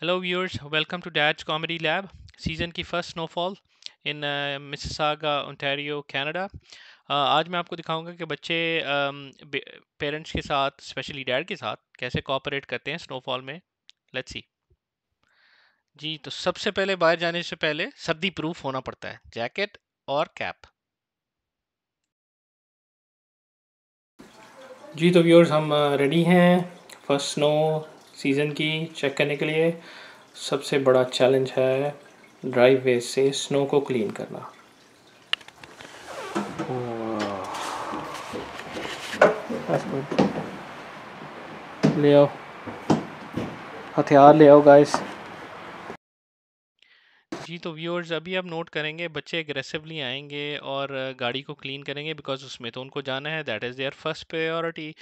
Hello viewers, welcome to Dad's Comedy Lab, season की first snowfall in Mississauga Ontario Canada आज मैं आपको दिखाऊँगा कि बच्चे पेरेंट्स के साथ स्पेशली डैड के साथ कैसे कोऑपरेट करते हैं स्नोफॉल में. लेट्स सी जी तो सबसे पहले बाहर जाने से पहले सर्दी प्रूफ होना पड़ता है. जैकेट और कैप जी तो व्यूअर्स हम रेडी हैं. फ़र्स्ट स्नो सीज़न की चेक करने के लिए सबसे बड़ा चैलेंज है ड्राइव वे से स्नो को क्लीन करना। ले आओ। हथियार ले आओ गाइस जी तो व्यूअर्स अभी आप नोट करेंगे बच्चे एग्रेसिवली आएँगे और गाड़ी को क्लीन करेंगे बिकॉज़ उसमें तो उनको जाना है that is their first priority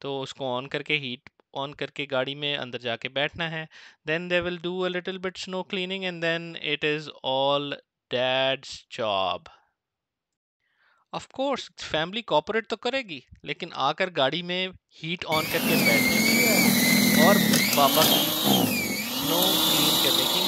तो उसको ऑन करके हीट ऑन करके गाड़ी में अंदर जाके बैठना है। Then they will do a little bit snow cleaning and then it is all dad's job of course family cooperate तो करेगी, लेकिन आकर गाड़ी में हीट ऑन करके बैठने और पापा स्नो क्लीन करने की